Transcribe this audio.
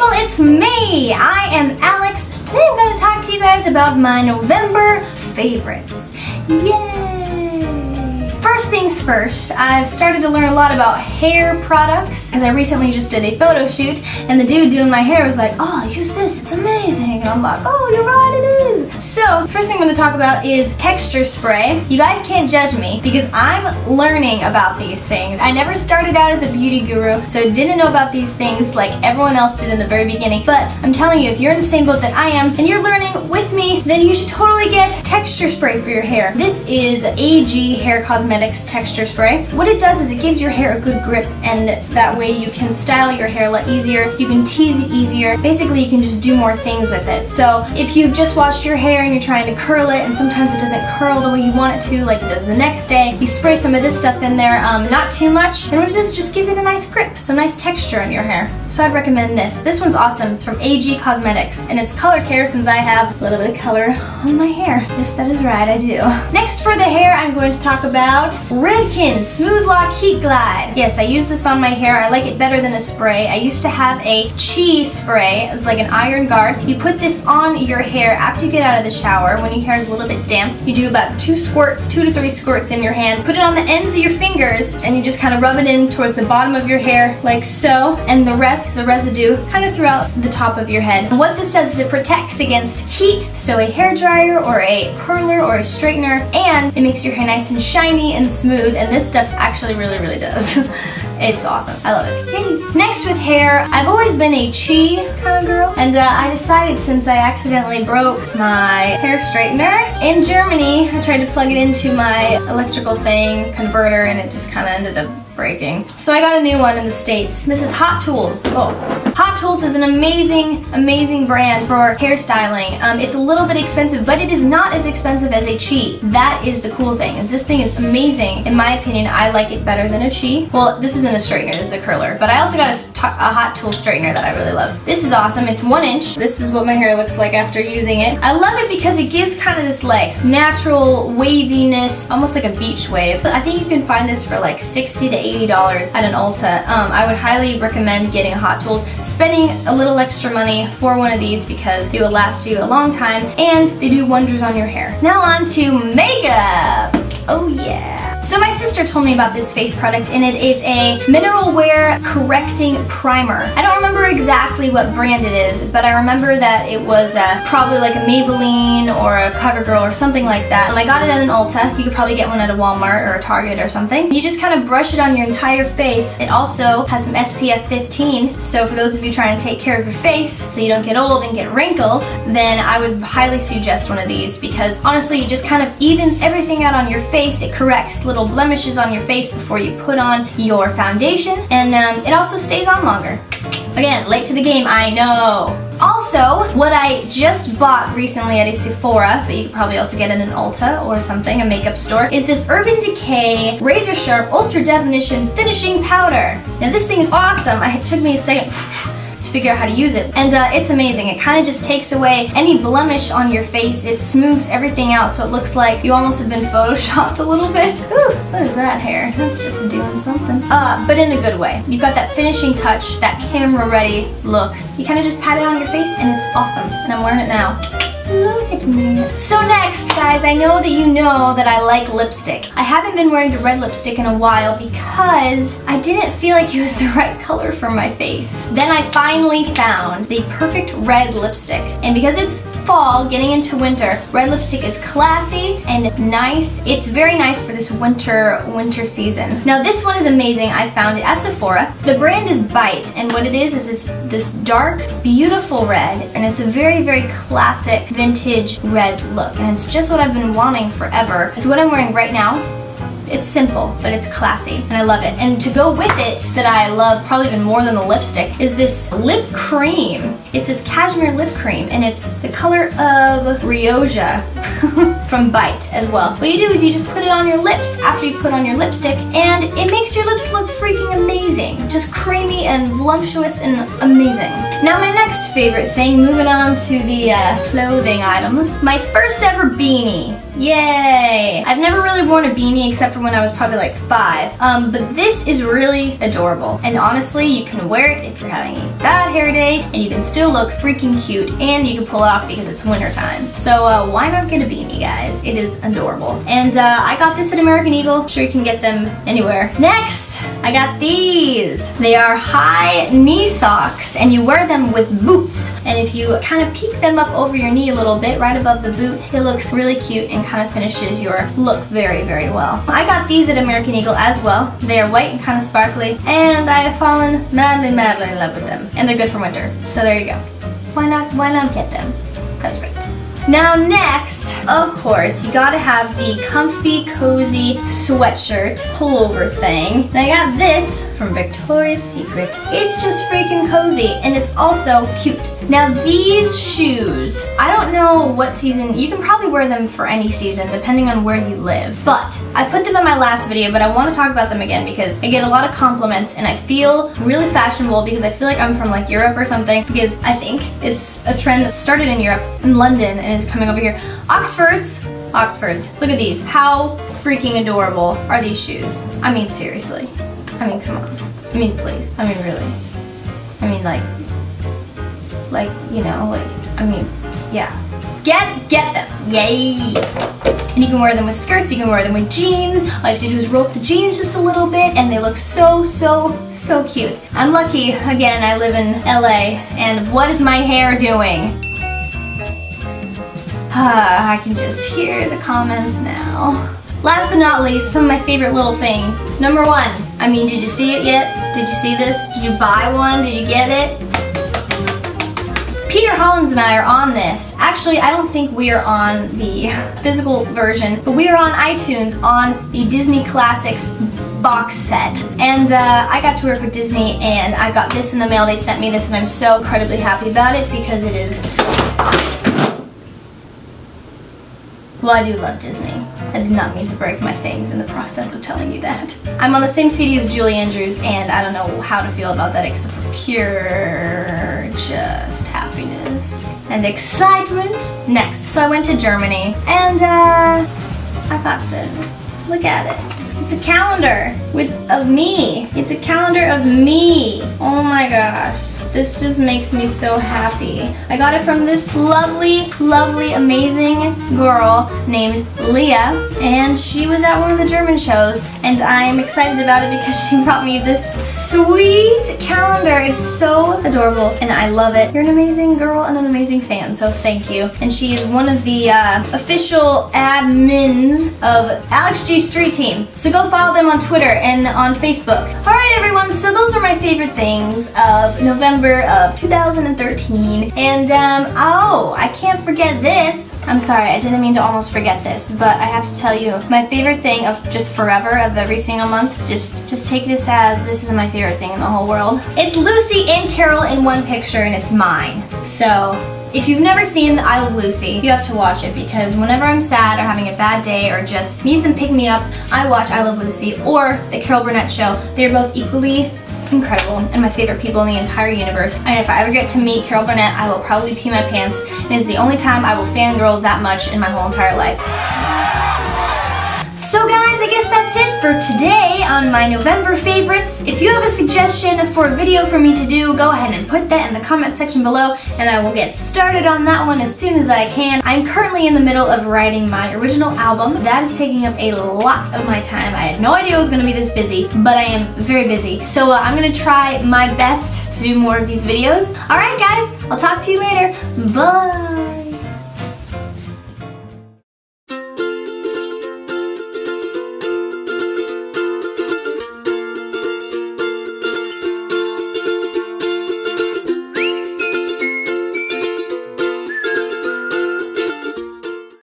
people, it's me! I am Alex. Today I'm going to talk to you guys about my November favorites. Yay! First things first, I've started to learn a lot about hair products because I recently just did a photo shoot and the dude doing my hair was like, oh, use this, it's amazing. And I'm like, oh, you're right, it is. So, first thing I'm to talk about is texture spray. You guys can't judge me because I'm learning about these things. I never started out as a beauty guru, so I didn't know about these things like everyone else did in the very beginning. But I'm telling you, if you're in the same boat that I am and you're learning with me, then you should totally get texture spray for your hair. This is AG Hair Cosmetics texture spray. What it does is it gives your hair a good grip and that way you can style your hair a lot easier, you can tease it easier, basically you can just do more things with it. So if you've just washed your hair and you're trying to curl it and sometimes it doesn't curl the way you want it to like it does the next day, you spray some of this stuff in there, um, not too much, and what it does is just gives it a nice grip, some nice texture on your hair. So I'd recommend this. This one's awesome. It's from AG Cosmetics and it's color care since I have a little bit of color on my hair. Yes, that is right, I do. Next for the hair, I'm going to talk about Redken Smooth Lock Heat Glide. Yes, I use this on my hair. I like it better than a spray. I used to have a chi spray. It's like an iron guard. You put this on your hair after you get out of the shower when your hair is a little bit damp. You do about two squirts, two to three squirts in your hand. Put it on the ends of your fingers and you just kind of rub it in towards the bottom of your hair like so. And the rest, the residue, kind of throughout the top of your head. And what this does is it protects against heat, so a hair dryer or a curler or a straightener, and it makes your hair nice and shiny and smooth, and this stuff actually really, really does. it's awesome. I love it. Yay. Next with hair, I've always been a chi kind of girl, and uh, I decided since I accidentally broke my hair straightener in Germany, I tried to plug it into my electrical thing, converter, and it just kind of ended up breaking. So I got a new one in the States. This is Hot Tools. Oh, Hot Tools is an amazing, amazing brand for hairstyling. Um, it's a little bit expensive, but it is not as expensive as a Chi. That is the cool thing, is this thing is amazing. In my opinion, I like it better than a Chi. Well, this isn't a straightener, this is a curler, but I also got a, a Hot Tool straightener that I really love. This is awesome, it's one inch. This is what my hair looks like after using it. I love it because it gives kind of this like natural waviness, almost like a beach wave. I think you can find this for like 60 to 80 $80 at an Ulta. Um, I would highly recommend getting Hot Tools, spending a little extra money for one of these because it will last you a long time and they do wonders on your hair. Now on to makeup. Sister told me about this face product and it is a mineral wear correcting primer. I don't remember exactly what brand it is, but I remember that it was uh, probably like a Maybelline or a CoverGirl or something like that. And I got it at an Ulta. You could probably get one at a Walmart or a Target or something. You just kind of brush it on your entire face. It also has some SPF 15, so for those of you trying to take care of your face so you don't get old and get wrinkles, then I would highly suggest one of these because honestly, it just kind of evens everything out on your face. It corrects little blemishes on your face before you put on your foundation. And um, it also stays on longer. Again, late to the game, I know. Also, what I just bought recently at a Sephora, but you could probably also get it in an Ulta or something, a makeup store, is this Urban Decay Razor Sharp Ultra Definition Finishing Powder. Now this thing is awesome. it took me a second figure out how to use it. And uh, it's amazing. It kind of just takes away any blemish on your face. It smooths everything out so it looks like you almost have been photoshopped a little bit. Ooh, what is that hair? That's just doing something. Uh, but in a good way. You've got that finishing touch, that camera ready look. You kind of just pat it on your face and it's awesome. And I'm wearing it now. Look at me. So next, guys, I know that you know that I like lipstick. I haven't been wearing the red lipstick in a while because I didn't feel like it was the right color for my face. Then I finally found the perfect red lipstick. And because it's fall, getting into winter, red lipstick is classy and nice. It's very nice for this winter, winter season. Now this one is amazing. I found it at Sephora. The brand is Bite, and what it is is this, this dark, beautiful red, and it's a very, very classic vintage red look. And it's just what I've been wanting forever. It's what I'm wearing right now. It's simple, but it's classy, and I love it. And to go with it, that I love probably even more than the lipstick, is this lip cream. It's this cashmere lip cream, and it's the color of Rioja from Bite as well. What you do is you just put it on your lips after you put on your lipstick, and it makes your lips look freaking amazing. Just creamy and voluptuous and amazing. Now my next favorite thing, moving on to the uh, clothing items. My first ever beanie. Yay! I've never really worn a beanie except for when I was probably like five. Um, but this is really adorable. And honestly, you can wear it if you're having a bad hair day and you can still look freaking cute and you can pull it off because it's winter time. So uh, why not get a beanie, guys? It is adorable. And uh, I got this at American Eagle. I'm sure you can get them anywhere. Next, I got these. They are high knee socks and you wear them with boots. And if you kind of peek them up over your knee a little bit, right above the boot, it looks really cute and kind of finishes your look very, very well. I got these at American Eagle as well. They are white and kind of sparkly and I have fallen madly, madly in love with them. And they're good for winter. So there you go. Why not, why not get them? That's right. Now next, of course, you gotta have the comfy, cozy sweatshirt pullover thing. And I got this from Victoria's Secret. It's just freaking cozy and it's also cute. Now these shoes, I don't know what season, you can probably wear them for any season depending on where you live. But I put them in my last video, but I want to talk about them again because I get a lot of compliments and I feel really fashionable because I feel like I'm from like Europe or something because I think it's a trend that started in Europe, in London, and is coming over here. Oxfords, Oxfords, look at these. How freaking adorable are these shoes? I mean, seriously. I mean, come on. I mean, please. I mean, really. I mean, like, like, you know, like, I mean, yeah. Get, get them, yay! And you can wear them with skirts, you can wear them with jeans. All you have to do is rope the jeans just a little bit and they look so, so, so cute. I'm lucky, again, I live in LA, and what is my hair doing? Ah, I can just hear the comments now. Last but not least, some of my favorite little things. Number one, I mean, did you see it yet? Did you see this? Did you buy one? Did you get it? Peter Hollins and I are on this. Actually, I don't think we are on the physical version, but we are on iTunes on the Disney Classics box set. And uh, I got to work with Disney and I got this in the mail. They sent me this and I'm so incredibly happy about it because it is... Well, I do love Disney. I did not mean to break my things in the process of telling you that. I'm on the same CD as Julie Andrews and I don't know how to feel about that except for pure just happiness and excitement. Next, so I went to Germany and uh, I got this. Look at it. It's a calendar with of me. It's a calendar of me. Oh my gosh. This just makes me so happy. I got it from this lovely, lovely, amazing girl named Leah, and she was at one of the German shows, and I'm excited about it because she brought me this sweet calendar. It's so adorable, and I love it. You're an amazing girl and an amazing fan, so thank you. And she is one of the uh, official admins of Alex G Street Team, so go follow them on Twitter and on Facebook. All right, everyone, so those are my favorite things of November November of 2013. And um, oh, I can't forget this. I'm sorry, I didn't mean to almost forget this, but I have to tell you, my favorite thing of just forever, of every single month, just, just take this as this is my favorite thing in the whole world. It's Lucy and Carol in one picture and it's mine. So, if you've never seen I Love Lucy, you have to watch it because whenever I'm sad or having a bad day or just need some pick-me-up, I watch I Love Lucy or The Carol Burnett Show. They're both equally incredible and my favorite people in the entire universe. And if I ever get to meet Carol Burnett, I will probably pee my pants. And it's the only time I will fangirl that much in my whole entire life. So guys, I guess that's it for today on my November favorites. If you have a suggestion for a video for me to do, go ahead and put that in the comment section below and I will get started on that one as soon as I can. I'm currently in the middle of writing my original album. That is taking up a lot of my time. I had no idea I was going to be this busy, but I am very busy. So uh, I'm going to try my best to do more of these videos. Alright guys, I'll talk to you later. Bye!